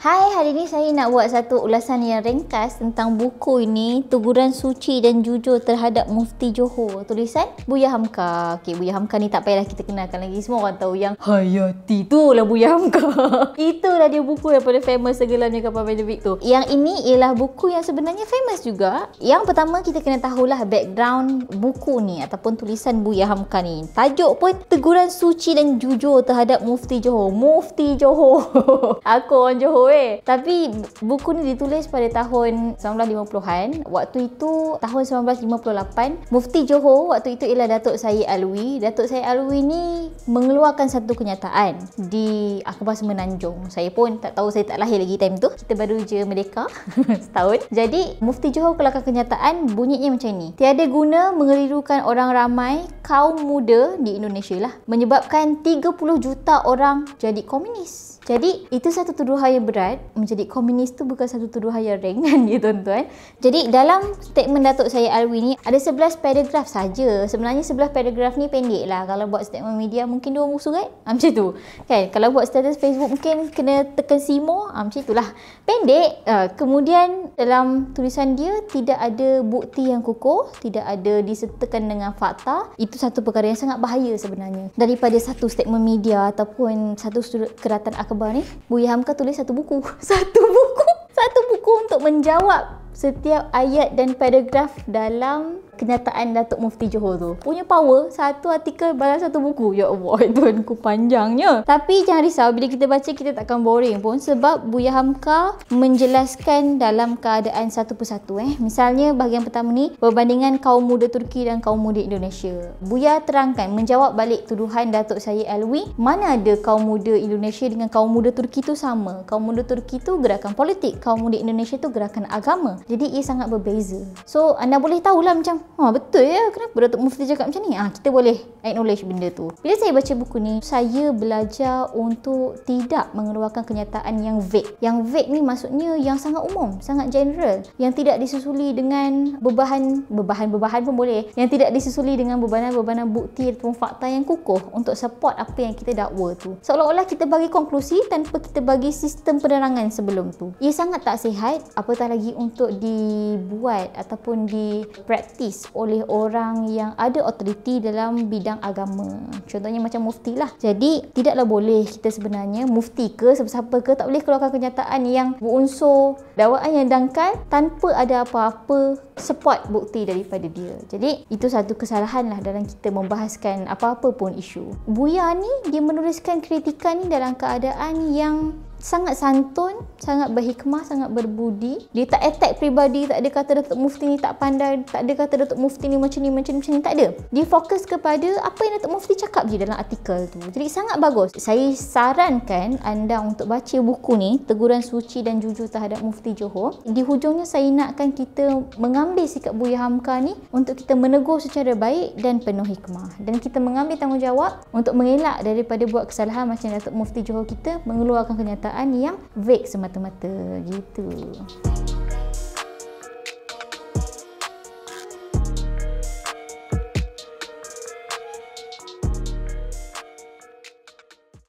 Hai, hari ini saya nak buat satu ulasan yang ringkas tentang buku ini Teguran Suci dan Jujur Terhadap Mufti Johor. Tulisan Buya Hamka. Okay, Buya Hamka ni tak payahlah kita kenalkan lagi. Semua orang tahu yang Hayati tu lah Buya Hamka. Itulah dia buku yang paling famous Segelamnya kapal Benedict tu. Yang ini ialah buku yang sebenarnya famous juga. Yang pertama kita kena tahulah background buku ni Ataupun tulisan Buya Hamka ni. Tajuk pun Teguran Suci dan Jujur Terhadap Mufti Johor. Mufti Johor. Aku orang Johor weh. Tapi buku ni ditulis pada tahun 1950-an. Waktu itu tahun 1958, Mufti Johor waktu itu ialah Datuk Syed Alwi. Datuk Syed Alwi ni mengeluarkan satu kenyataan di akhbar Semenanjung. Saya pun tak tahu saya tak lahir lagi time tu. Kita baru je merdeka setahun. Jadi Mufti Johor keluarkan kenyataan bunyinya macam ni. Tiada guna mengelirukan orang ramai kaum muda di Indonesia lah menyebabkan 30 juta orang jadi komunis. Jadi itu satu tuduhan yang berat menjadi komunis tu bukan satu tuduhan yang ringan ya tuan-tuan. Jadi dalam statement Datuk saya Alwi ni ada 11 paragraf saja. Sebenarnya 11 paragraf ni pendek lah. Kalau buat statement media mungkin dua muka surat. Ha, macam tu. Kan? Kalau buat status Facebook mungkin kena tekan simo. Ha, macam itulah. Pendek. Ha, kemudian dalam tulisan dia tidak ada bukti yang kukuh. Tidak ada disertakan dengan fakta. Itu satu perkara yang sangat bahaya sebenarnya. Daripada satu statement media ataupun satu sudut keratan akhbar ni, Buya Hamka tulis satu buku. Satu buku. Satu buku untuk menjawab setiap ayat dan paragraf dalam kenyataan Datuk Mufti Johor tu. Punya power, satu artikel balas satu buku. Ya Allah, tuanku panjangnya. Tapi jangan risau, bila kita baca kita takkan boring pun sebab Buya Hamka menjelaskan dalam keadaan satu persatu. Eh. Misalnya bahagian pertama ni, perbandingan kaum muda Turki dan kaum muda Indonesia. Buya terangkan, menjawab balik tuduhan Datuk Syed Alwi, mana ada kaum muda Indonesia dengan kaum muda Turki tu sama. Kaum muda Turki tu gerakan politik, kaum muda Indonesia tu gerakan agama. Jadi ia sangat berbeza. So anda boleh tahulah macam Ha betul ya kenapa Datuk Mufti cakap macam ni? Ah ha, kita boleh acknowledge benda tu. Bila saya baca buku ni, saya belajar untuk tidak mengeluarkan kenyataan yang vague. Yang vague ni maksudnya yang sangat umum, sangat general, yang tidak disusuli dengan bebahan bebahan-bebahan pun boleh. Yang tidak disusuli dengan bebanan-bebanan bukti ataupun fakta yang kukuh untuk support apa yang kita dakwa tu. Seolah-olah kita bagi konklusi tanpa kita bagi sistem penerangan sebelum tu. Ia sangat tak sihat apatah lagi untuk dibuat ataupun di oleh orang yang ada otoriti dalam bidang agama. Contohnya macam mufti lah. Jadi tidaklah boleh kita sebenarnya mufti ke siapa-siapa ke tak boleh keluarkan kenyataan yang berunsur dakwaan yang dangkal tanpa ada apa-apa support bukti daripada dia. Jadi itu satu kesalahan lah dalam kita membahaskan apa-apa pun isu. Buya ni dia menuliskan kritikan ni dalam keadaan yang sangat santun, sangat berhikmah, sangat berbudi. Dia tak attack pribadi, tak ada kata Datuk Mufti ni tak pandai, tak ada kata Datuk Mufti ni macam ni, macam ni, macam ni, tak ada. Dia fokus kepada apa yang Datuk Mufti cakap je dalam artikel tu. Jadi sangat bagus. Saya sarankan anda untuk baca buku ni, Teguran Suci dan Jujur Terhadap Mufti Johor. Di hujungnya saya nakkan kita mengambil sikap Buya Hamka ni untuk kita menegur secara baik dan penuh hikmah. Dan kita mengambil tanggungjawab untuk mengelak daripada buat kesalahan macam Datuk Mufti Johor kita mengeluarkan kenyataan yang vague semata-mata gitu.